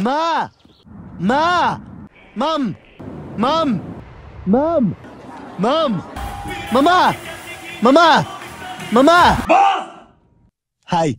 Ma! Ma! mum, mum, mum, mum, Mama! Mama! Mama! Hi.